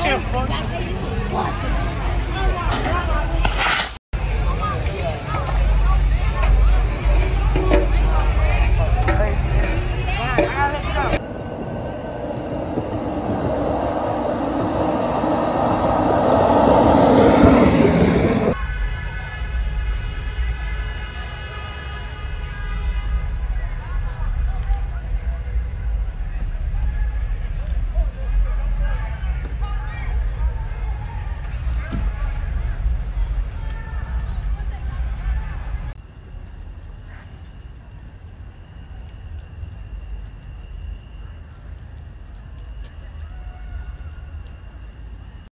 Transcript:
Poxa!